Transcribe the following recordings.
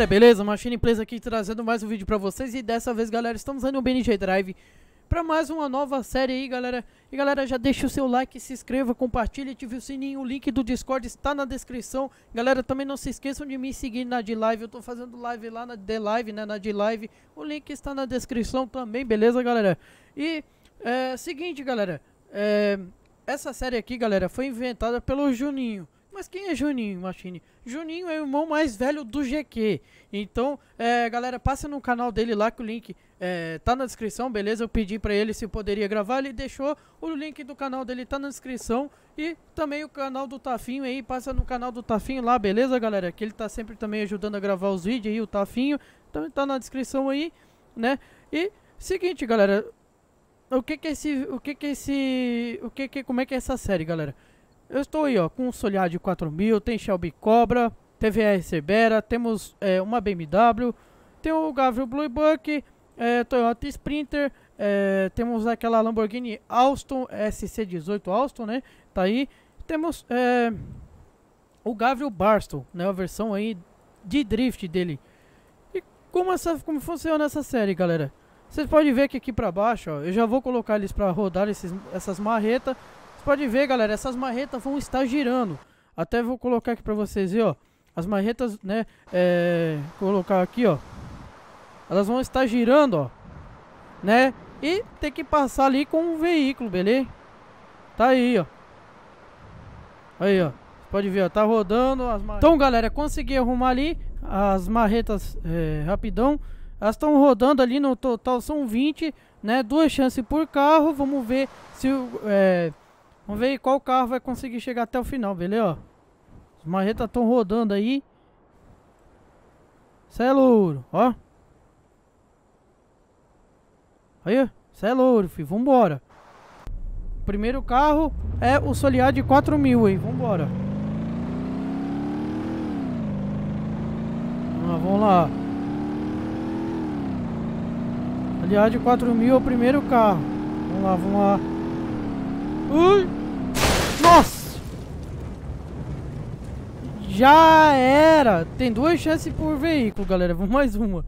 Galera, beleza? Machine Plays aqui trazendo mais um vídeo pra vocês E dessa vez galera, estamos aí no BNG Drive Pra mais uma nova série aí galera E galera, já deixa o seu like, se inscreva, compartilha, ative o sininho O link do Discord está na descrição Galera, também não se esqueçam de me seguir na D-Live Eu tô fazendo live lá na D-Live, né, na D-Live O link está na descrição também, beleza galera? E, é, seguinte galera é, Essa série aqui galera, foi inventada pelo Juninho mas quem é Juninho, Machine? Juninho é o irmão mais velho do GQ. Então, é, galera, passa no canal dele lá que o link é, tá na descrição, beleza? Eu pedi pra ele se poderia gravar, ele deixou. O link do canal dele tá na descrição. E também o canal do Tafinho aí, passa no canal do Tafinho lá, beleza, galera? Que ele tá sempre também ajudando a gravar os vídeos aí, o Tafinho. Também tá na descrição aí, né? E, seguinte, galera. O que que é esse... O que que é esse... O que que... Como é que é essa série, galera? Eu estou aí, ó, com um Soliar de 4000, tem Shelby Cobra, TVR Cebera, temos é, uma BMW, tem o Gabriel Bluebuck, é, Toyota Sprinter, é, temos aquela Lamborghini Alston SC18 Alston, né? Tá aí. Temos é, o Gabriel Barstow, né? A versão aí de drift dele. E como, essa, como funciona essa série, galera? Vocês podem ver que aqui pra baixo, ó, eu já vou colocar eles pra rodar esses, essas marretas. Você pode ver, galera, essas marretas vão estar girando. Até vou colocar aqui pra vocês ver, ó. As marretas, né, é, colocar aqui, ó. Elas vão estar girando, ó. Né? E tem que passar ali com o veículo, beleza? Tá aí, ó. Aí, ó. Pode ver, ó. Tá rodando as marretas. Então, galera, consegui arrumar ali as marretas é, rapidão. Elas estão rodando ali no total, são 20, né? Duas chances por carro. Vamos ver se... É, Vamos ver qual carro vai conseguir chegar até o final, beleza? As marretas estão rodando aí. Cê é louro, ó. Aí, cê é louro, filho. Vambora. O primeiro carro é o Soliar de 4 mil aí. Vambora. Ah, vamos lá. Soliar de 4 mil é o primeiro carro. Vamos lá, vamos lá. Ui! Nossa! Já era! Tem duas chances por veículo, galera. Vamos mais uma.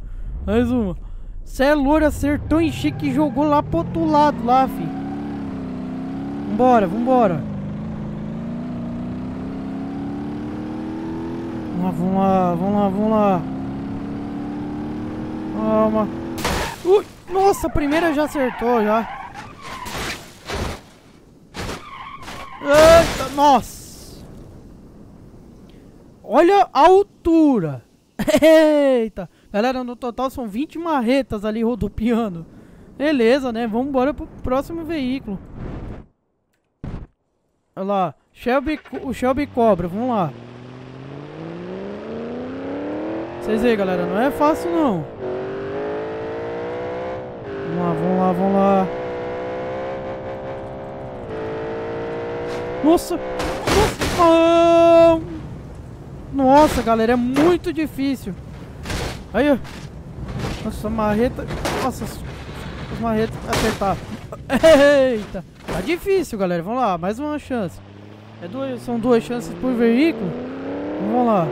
Mais uma. Cê é acertou em chique e jogou lá pro outro lado, lá, fi. Vambora, vambora. Vamos lá, vamos lá, vamos lá, vamos lá. Calma. Ui, nossa, a primeira já acertou, já. Eita, nossa! Olha a altura! Eita! Galera, no total são 20 marretas ali rodopiando. Beleza, né? Vamos embora pro próximo veículo. Olha lá. Shelby, o Shelby Cobra, vamos lá. Vocês aí, galera, não é fácil não. Vamos lá, vamos lá, vamos lá. Nossa! Nossa! Nossa, galera, é muito difícil. Aí, ó. Nossa, marreta... Nossa, as marretas acertar. Eita! Tá difícil, galera. Vamos lá, mais uma chance. É duas, são duas chances por veículo. Vamos lá.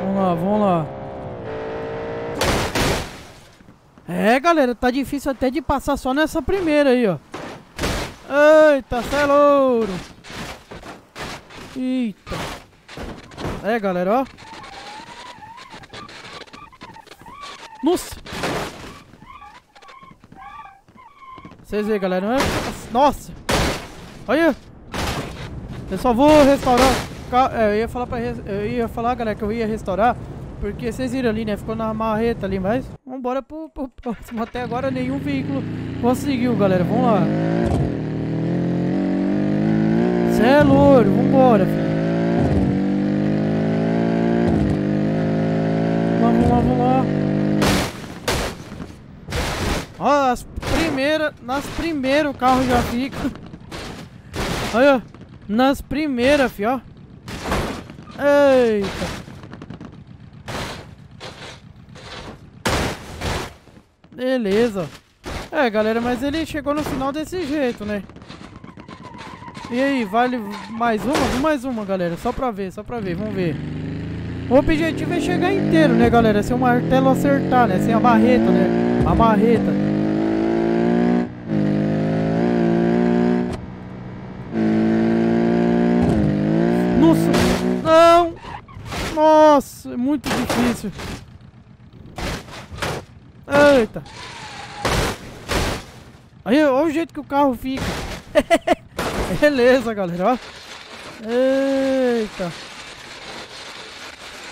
Vamos lá, vamos lá. É, galera, tá difícil até de passar só nessa primeira aí, ó. Eita, cê é louro. Eita. É, galera, ó. Nossa. Vocês veem, galera, não é? Nossa. Olha. Eu só vou restaurar. É, eu ia falar pra... Eu ia falar, galera, que eu ia restaurar. Porque vocês viram ali, né? Ficou na marreta ali, mas vambora pro, pro próximo. Até agora nenhum veículo conseguiu, galera. Vamos lá. Cê é louro, vambora, filho. Vamos lá, vamos lá. Ó, as primeiras, nas primeiras o carro já fica. Olha, nas primeiras, fi, ó. Eita. Beleza. É, galera, mas ele chegou no final desse jeito, né? E aí, vale mais uma? Mais uma, galera. Só pra ver, só pra ver. Vamos ver. O objetivo é chegar inteiro, né, galera? Sem o martelo acertar, né? Sem a barreta, né? A barreta. Nossa! Não! Nossa, é muito difícil. Eita! Aí, olha o jeito que o carro fica. Beleza, galera, ó. Eita.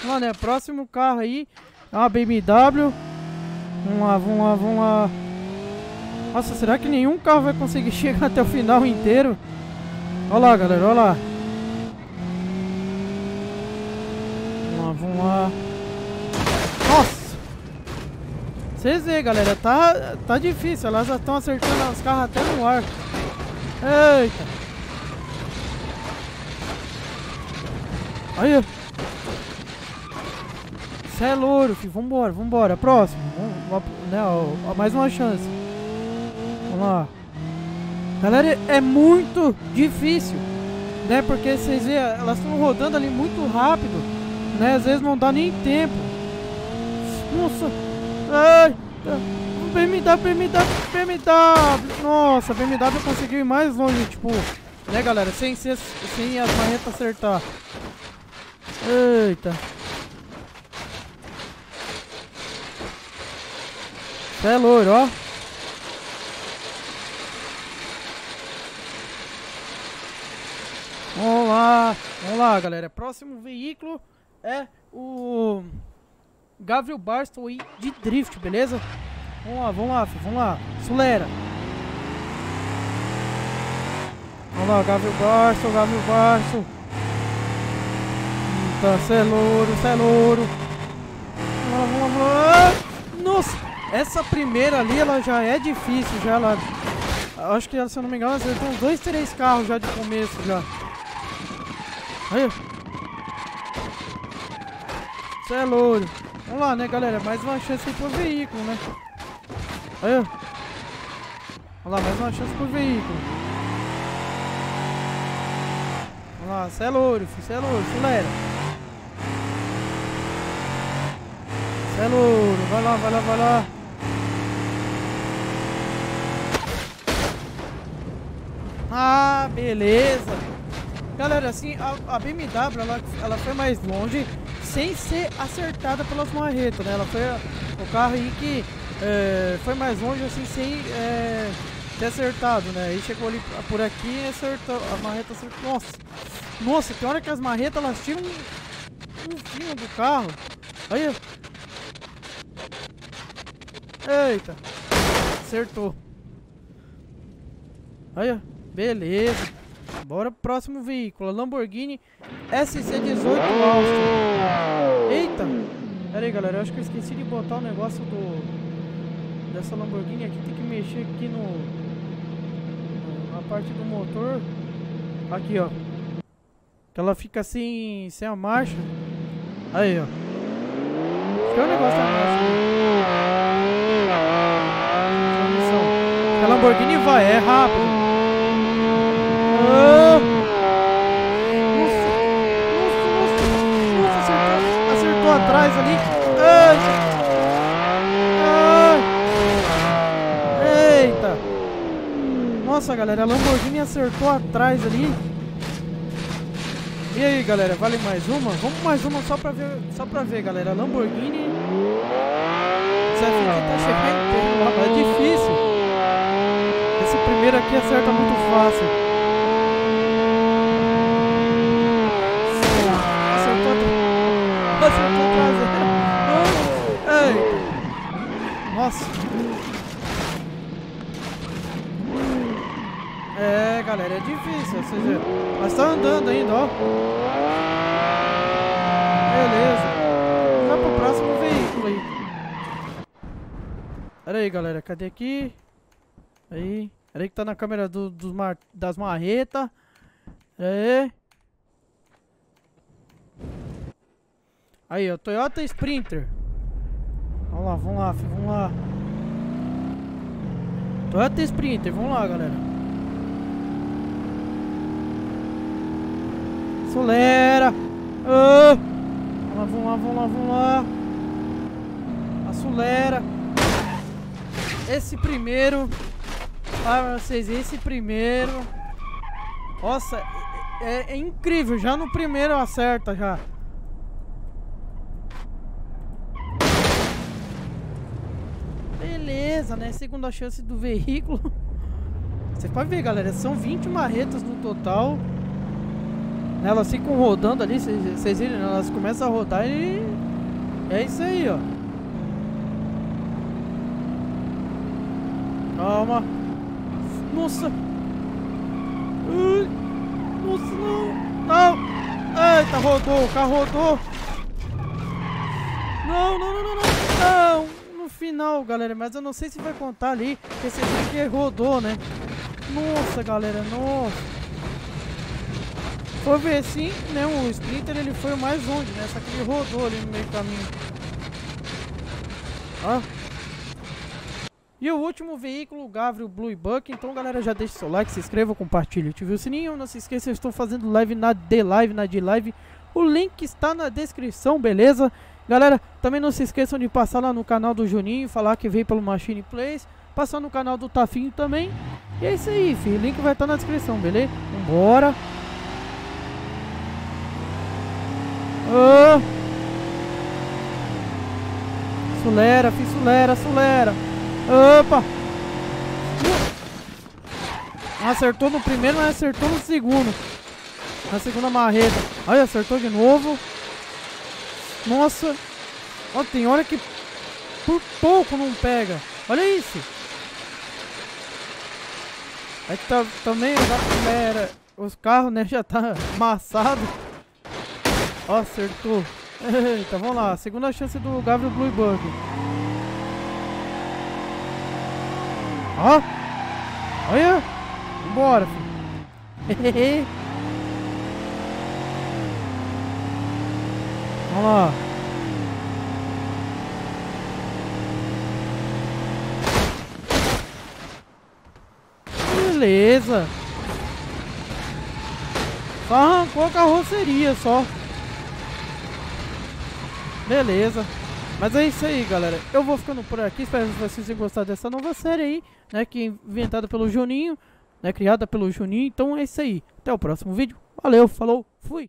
Lá, né? Próximo carro aí é uma BMW. Vamos lá, vamos lá, vamos lá. Nossa, será que nenhum carro vai conseguir chegar até o final inteiro? Olha lá, galera, olha lá. Vamos lá, vamos lá. Nossa! Vocês veem, galera, tá, tá difícil. Elas estão acertando os carros até no ar. Eita! Aí! Cê é louro, filho. Vambora, vambora. Próximo. Né, ó, mais uma chance. Vamos lá. Galera, é muito difícil. Né? Porque vocês veem, elas estão rodando ali muito rápido. Né? Às vezes não dá nem tempo. Nossa! Ai, BMW, BMW, BMW. Nossa, BMW conseguiu ir mais longe, tipo, né, galera? Sem, sem, as marretas acertar. Eita. Cê é loiro, ó. Vamos lá, vamos lá, galera. Próximo veículo é o Gabriel Barstow aí de drift, beleza? Vamos lá, vamos lá, vamos lá. Sulera. Vamos lá, Gabriel Barstow, Gabriel Barstow. Tá, cê é louro, cê é louro. Vamos lá, vamos lá. Nossa, essa primeira ali, ela já é difícil, já ela... Acho que, se eu não me engano, tem uns dois, três carros já de começo, já. Aí. Cê é louro. Vamos lá, né, galera? Mais uma chance aí pro veículo, né? Vamos lá, mais uma chance pro veículo. Vamos lá, cê é louro, filho. Cê é louro, acelera. Cê é louro. Vai lá, vai lá, vai lá. Ah, beleza. Galera, assim, a, a BMW, ela, ela foi mais longe sem ser acertada pelas marretas, né? Ela foi o carro aí que é, foi mais longe assim sem é, ter acertado, né? Aí chegou ali por aqui e acertou, a marreta acertou. Nossa, nossa, que hora que as marretas elas tiram um, um fio do carro. Aí, eita, acertou. Aí, beleza. Bora pro próximo veículo. Lamborghini SC18 Austin. Eita! Pera aí, galera. Eu acho que eu esqueci de botar o negócio do... Dessa Lamborghini aqui. Tem que mexer aqui no... Na parte do motor. Aqui, ó. Que ela fica assim... Sem a marcha. Aí, ó. Que é o negócio da marcha. A Lamborghini vai. É rápido. Nossa, atrás ali. Eita. Nossa, galera, a Lamborghini acertou atrás ali. E aí, galera, vale mais uma? Vamos mais uma só pra ver, só pra ver, galera. Lamborghini. Chegar inteiro é difícil. Esse primeiro aqui acerta muito fácil. Nossa. É, galera, é difícil. Vocês viram? Mas tá andando ainda, ó. Beleza. Vai pro próximo veículo aí. Pera aí, galera. Cadê aqui? Aí. Pera aí que tá na câmera do, dos mar, das marretas. Aí. Aí, ó. Toyota Sprinter. Vamos lá, vamos lá, filho, vamos lá. Toyota Sprinter, vamos lá, galera. Acelera. Ah. Vamos lá, vamos lá, vamos lá, vamos lá. Acelera. Esse primeiro. Para vocês, esse primeiro. Nossa, é, é incrível. Já no primeiro acerta já. Beleza, né? Segunda chance do veículo. Você pode ver, galera. São 20 marretas no total. Elas ficam rodando ali. Vocês viram? Né? Elas começam a rodar e... É isso aí, ó. Calma. Nossa. Nossa, não. Não. Eita, rodou. O carro rodou. Não, não, não, não, não. Não. Final, galera. Mas eu não sei se vai contar ali. Porque viu que rodou, né? Nossa, galera. Nossa. Foi ver assim, né? O Splinter ele foi mais longe, né? Só que ele rodou ali no meio do caminho. Ó. E o último veículo, o Blue Buck. Então, galera, já deixa seu like, se inscreva, compartilhe, ative o sininho. Não se esqueça, eu estou fazendo live na D-Live, na D-Live. O link está na descrição, beleza? Galera, também não se esqueçam de passar lá no canal do Juninho, falar que veio pelo Machine Plays. Passar no canal do Tafinho também. E é isso aí, filho. O link vai estar na descrição, beleza? Vambora. Oh. Sulera, fiz sulera, sulera. Opa! Acertou no primeiro, mas acertou no segundo. Na segunda marreta. Olha, acertou de novo. Nossa. Ó, tem hora que por pouco não pega. Olha isso. É que tá, também galera, os carros, né, já tá amassado. Ó, acertou. Eita, vamos lá. Segunda chance do Gabriel Bluebird. Ó. Olha. Vambora, filho. Lá. Beleza. Só arrancou a carroceria só. Beleza. Mas é isso aí, galera. Eu vou ficando por aqui. Espero que vocês tenham gostado dessa nova série aí, né? Que é inventada pelo Juninho, né? Criada pelo Juninho. Então é isso aí. Até o próximo vídeo. Valeu, falou, fui.